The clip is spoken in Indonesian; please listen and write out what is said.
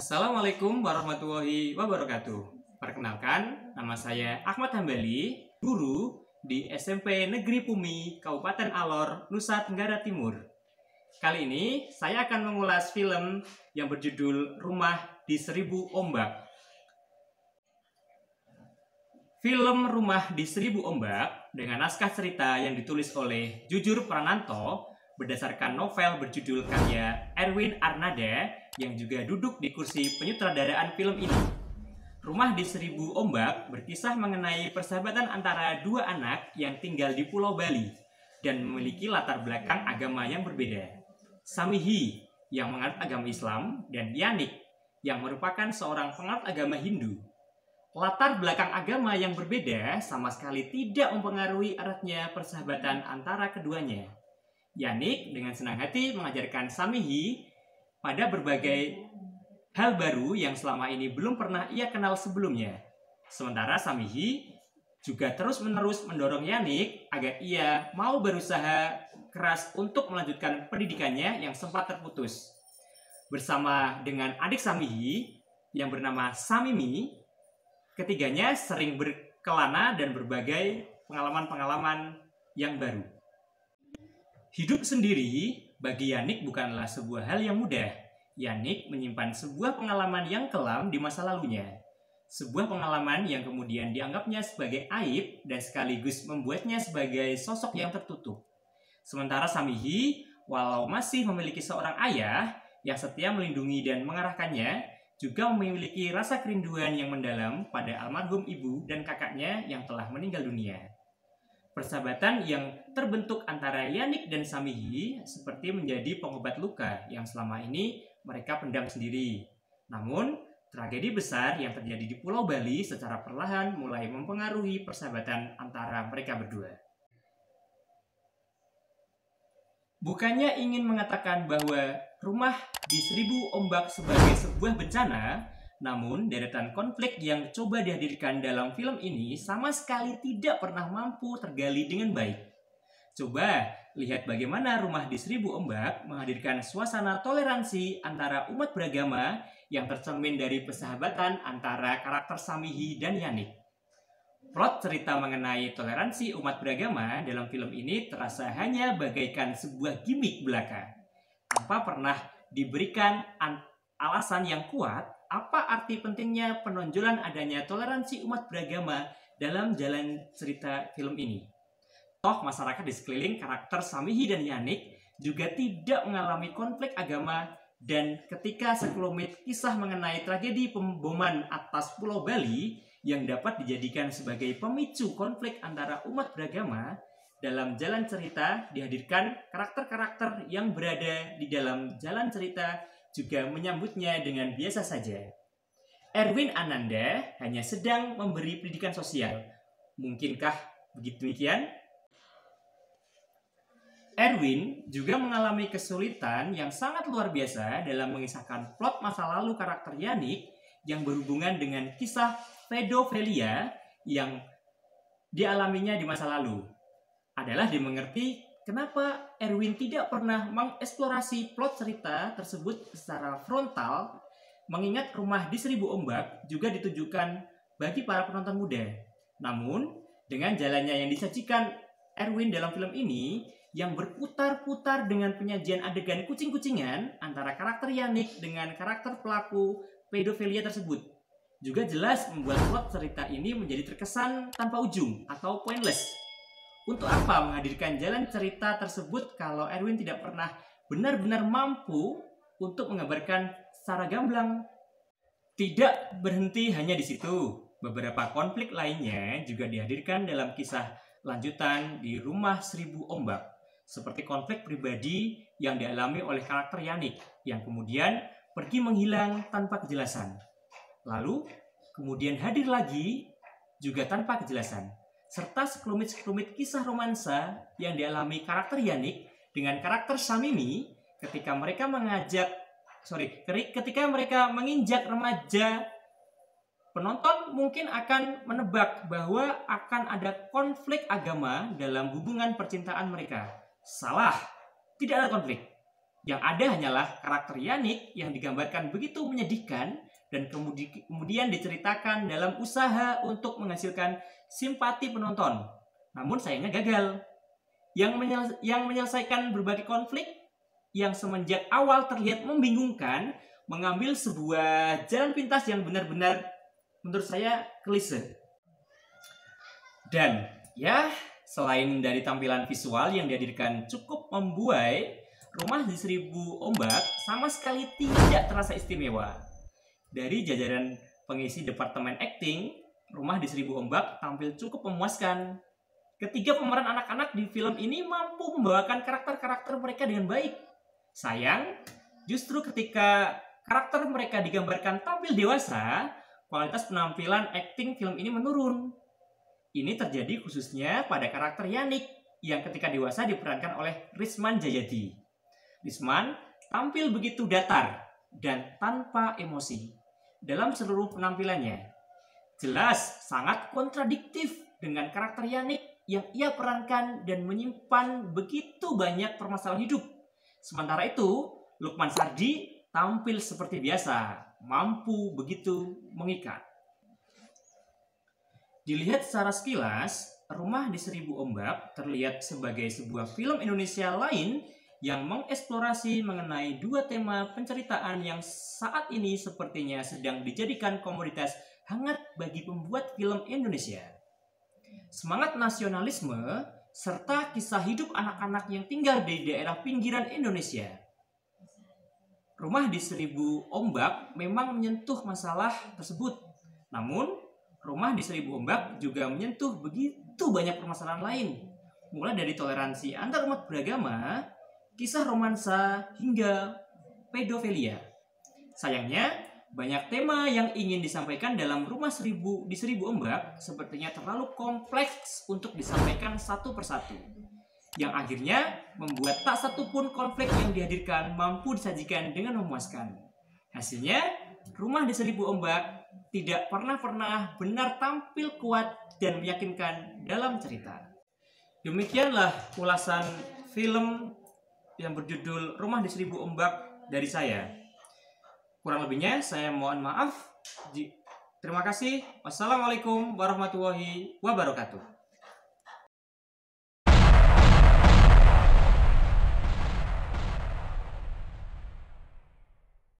Assalamualaikum warahmatullahi wabarakatuh. Perkenalkan, nama saya Ahmad Hambali, guru di SMP Negeri Pumi, Kabupaten Alor, Nusa Tenggara Timur. Kali ini saya akan mengulas film yang berjudul Rumah di Seribu Ombak. Film Rumah di Seribu Ombak dengan naskah cerita yang ditulis oleh Jujur Prananto berdasarkan novel berjudul karya Erwin Arnada yang juga duduk di kursi penyutradaraan film ini. Rumah di Seribu Ombak berkisah mengenai persahabatan antara dua anak yang tinggal di Pulau Bali dan memiliki latar belakang agama yang berbeda. Samihi yang menganut agama Islam dan Yanik yang merupakan seorang penganut agama Hindu. Latar belakang agama yang berbeda sama sekali tidak mempengaruhi eratnya persahabatan antara keduanya. Yanik dengan senang hati mengajarkan Samihi pada berbagai hal baru yang selama ini belum pernah ia kenal sebelumnya. Sementara Samihi juga terus-menerus mendorong Yanik agar ia mau berusaha keras untuk melanjutkan pendidikannya yang sempat terputus. Bersama dengan adik Samihi yang bernama Samimi, ketiganya sering berkelana dan berbagai pengalaman-pengalaman yang baru. Hidup sendiri bagi Yanik bukanlah sebuah hal yang mudah. Yanik menyimpan sebuah pengalaman yang kelam di masa lalunya. Sebuah pengalaman yang kemudian dianggapnya sebagai aib dan sekaligus membuatnya sebagai sosok yang tertutup. Sementara Samihi, walau masih memiliki seorang ayah yang setia melindungi dan mengarahkannya, juga memiliki rasa kerinduan yang mendalam pada almarhum ibu dan kakaknya yang telah meninggal dunia. Persahabatan yang terbentuk antara Yanik dan Samihi seperti menjadi pengobat luka yang selama ini mereka pendam sendiri. Namun, tragedi besar yang terjadi di Pulau Bali secara perlahan mulai mempengaruhi persahabatan antara mereka berdua. Bukannya ingin mengatakan bahwa rumah di seribu ombak sebagai sebuah bencana, namun, deretan konflik yang coba dihadirkan dalam film ini sama sekali tidak pernah mampu tergali dengan baik. Coba lihat bagaimana Rumah di Seribu Ombak menghadirkan suasana toleransi antara umat beragama yang tercermin dari persahabatan antara karakter Samihi dan Yanik. Plot cerita mengenai toleransi umat beragama dalam film ini terasa hanya bagaikan sebuah gimmick belaka. Tanpa pernah diberikan alasan yang kuat apa arti pentingnya penonjolan adanya toleransi umat beragama dalam jalan cerita film ini. Toh masyarakat di sekeliling karakter Samihi dan Yanik juga tidak mengalami konflik agama dan ketika sekelumit kisah mengenai tragedi pemboman atas Pulau Bali yang dapat dijadikan sebagai pemicu konflik antara umat beragama, dalam jalan cerita dihadirkan karakter-karakter yang berada di dalam jalan cerita juga menyambutnya dengan biasa saja. Erwin Ananda hanya sedang memberi pendidikan sosial. Mungkinkah begitu demikian? Erwin juga mengalami kesulitan yang sangat luar biasa dalam mengisahkan plot masa lalu karakter Yanik yang berhubungan dengan kisah pedofilia yang dialaminya di masa lalu. Adalah dimengerti kenapa Erwin tidak pernah mengeksplorasi plot cerita tersebut secara frontal mengingat rumah di seribu ombak juga ditujukan bagi para penonton muda. Namun, dengan jalannya yang disajikan Erwin dalam film ini yang berputar-putar dengan penyajian adegan kucing-kucingan antara karakter Yanik dengan karakter pelaku pedofilia tersebut juga jelas membuat plot cerita ini menjadi terkesan tanpa ujung atau pointless untuk apa menghadirkan jalan cerita tersebut kalau Erwin tidak pernah benar-benar mampu untuk menggambarkan secara gamblang? Tidak berhenti hanya di situ. Beberapa konflik lainnya juga dihadirkan dalam kisah lanjutan di Rumah Seribu Ombak. Seperti konflik pribadi yang dialami oleh karakter Yanik yang kemudian pergi menghilang tanpa kejelasan. Lalu kemudian hadir lagi juga tanpa kejelasan serta sekelumit-sekelumit kisah romansa yang dialami karakter Yanik dengan karakter Samimi ketika mereka mengajak sorry ketika mereka menginjak remaja. Penonton mungkin akan menebak bahwa akan ada konflik agama dalam hubungan percintaan mereka. Salah tidak ada konflik. Yang ada hanyalah karakter Yanik yang digambarkan begitu menyedihkan dan kemudian diceritakan dalam usaha untuk menghasilkan simpati penonton. Namun sayangnya gagal. Yang, menyel yang menyelesaikan berbagai konflik yang semenjak awal terlihat membingungkan mengambil sebuah jalan pintas yang benar-benar menurut saya klise. Dan ya selain dari tampilan visual yang dihadirkan cukup membuai, rumah di seribu ombak sama sekali tidak terasa istimewa. Dari jajaran pengisi departemen acting, Rumah di Seribu Ombak tampil cukup memuaskan. Ketiga pemeran anak-anak di film ini mampu membawakan karakter-karakter mereka dengan baik. Sayang, justru ketika karakter mereka digambarkan tampil dewasa, kualitas penampilan acting film ini menurun. Ini terjadi khususnya pada karakter Yanik yang ketika dewasa diperankan oleh Risman Jayadi. Risman tampil begitu datar dan tanpa emosi dalam seluruh penampilannya. Jelas sangat kontradiktif dengan karakter Yanik yang ia perankan dan menyimpan begitu banyak permasalahan hidup. Sementara itu, Lukman Sardi tampil seperti biasa, mampu begitu mengikat. Dilihat secara sekilas, Rumah di Seribu Ombak terlihat sebagai sebuah film Indonesia lain yang mengeksplorasi mengenai dua tema penceritaan yang saat ini sepertinya sedang dijadikan komoditas hangat bagi pembuat film Indonesia. Semangat nasionalisme serta kisah hidup anak-anak yang tinggal di daerah pinggiran Indonesia. Rumah di Seribu Ombak memang menyentuh masalah tersebut. Namun, Rumah di Seribu Ombak juga menyentuh begitu banyak permasalahan lain. Mulai dari toleransi antar umat beragama, kisah romansa, hingga pedofilia. Sayangnya, banyak tema yang ingin disampaikan dalam Rumah Seribu di Seribu Ombak sepertinya terlalu kompleks untuk disampaikan satu persatu. Yang akhirnya membuat tak satu pun konflik yang dihadirkan mampu disajikan dengan memuaskan. Hasilnya, Rumah di Seribu Ombak tidak pernah-pernah benar tampil kuat dan meyakinkan dalam cerita. Demikianlah ulasan film yang berjudul Rumah di Seribu Ombak dari saya. Kurang lebihnya saya mohon maaf. Terima kasih. Wassalamualaikum warahmatullahi wabarakatuh.